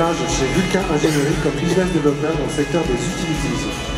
chez Vulcan Ingénierie comme business développeur dans le secteur des utilities.